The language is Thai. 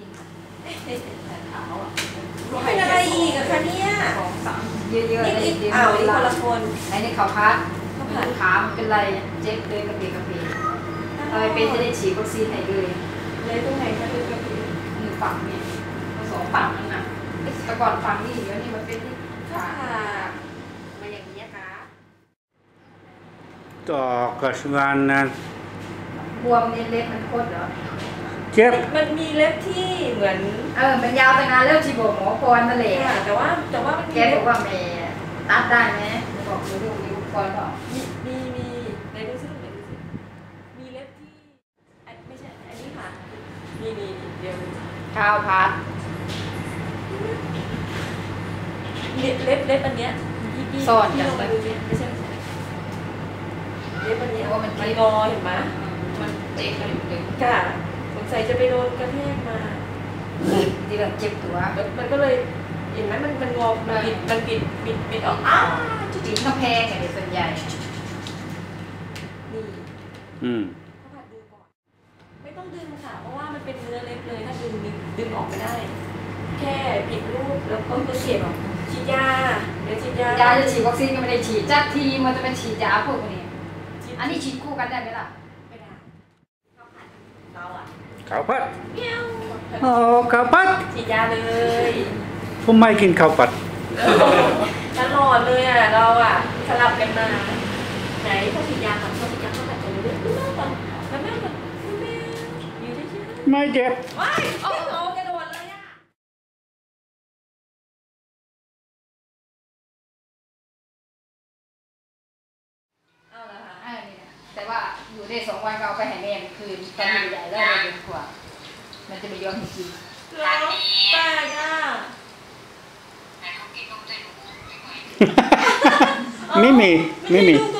กินขาวอะเป็นอะไรอีกอะคะเนี่ยสองสามเยอะๆเลยนี่เดี๋ยวอ้าวเวนี่ลาคนละคนไหนนี่เขาพัดเขาผ่านขามันเป็นไรเจ็บเลยกระเพกกระเพกเอาไปเป็นจะได้ฉีดวัคซีนให้เลยเลยตรงไหนคะดูกันดีมือฝั่งเนี่ยทั้งสองฝั่งนั่นน่ะแต่ก่อนฝั่งนี่เดี๋ยวนี้มันเป็นที่ถ้าขาผ่ามาอย่างนี้คะต่อกับงานนั้นบวมเนี่ยเล็บมันโคตรเหรอ เจ็บ มันมีเล็บที่เหมือนเออ มันยาวไปนานแล้วชีบอกหมอกรนั่นแหละค่ะแต่ว่าแต่ว่ามันมีแกบอกว่าแม่ตัดได้ไหมบอกลูกนิ้วก่อนบอกมีมีมีไหนดูสิไหนดูสิมีเล็บที่อันไม่ใช่อันนี้ค่ะมีมีเดี๋ยวข้าวพัดเล็บเล็บเล็บอันเนี้ยที่ที่ที่ลงมาดูสิไม่ใช่ไม่ใช่เล็บอันเนี้ยมันงอเห็นไหมมันเจ็บเลยเลยค่ะ สงสัยจะไปโดนกระแทกมาทีหลังเจ็บตัวมันมันก็เลยเห็นไหมมันมันงอมันบิดมันบิดบิดบิดออกอ้าวจีนกำแพงเนี่ยส่วนใหญ่นี่อืมข้าวผัดดูก่อนไม่ต้องดึงค่ะเพราะว่ามันเป็นเนื้อเล็บเลยถ้าดึงดึงดึงออกไม่ได้ แค่ผิดรูปแล้วก็ก็เสียบฉีดยาเดี๋ยวฉีดยายาจะฉีดวัคซีนก็ไม่ได้ฉีดจักทีมันจะเป็นฉีดยาพวกนี้อันนี้ฉีดคู่กันได้ไหมล่ะ ไม่ได้ข้าวผัดเราอะ ข้าวผัดเมียวโอ้ข้าวผัดฉีดยาเลยผมไม่กินข้าวผัดตลอดเลยอะเราอะสลับกันมาไหนพอฉีดยาก่อนพอฉีดยาข้าวผัดกันเลยดูแม่ก่อนแล้วแม่ก่อนดูแม่อยู่เฉยๆไม่เจ็บว้า ได้สองวันก็เอาไปให้แม่มันคืนตอนนี้ใหญ่แล้วเลยดีกว่ามันจะไม่ยอมให้กินแล้วตายอะไม่มี ไม่มีไใช่ลูกตัว